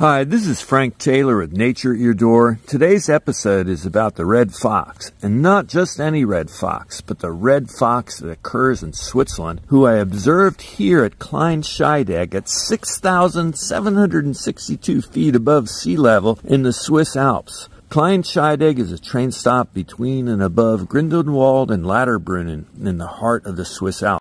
Hi, this is Frank Taylor with Nature at Your Door. Today's episode is about the red fox, and not just any red fox, but the red fox that occurs in Switzerland, who I observed here at Kleinscheidegg at 6,762 feet above sea level in the Swiss Alps. Kleinscheidegg is a train stop between and above Grindelwald and Lauterbrunnen in the heart of the Swiss Alps.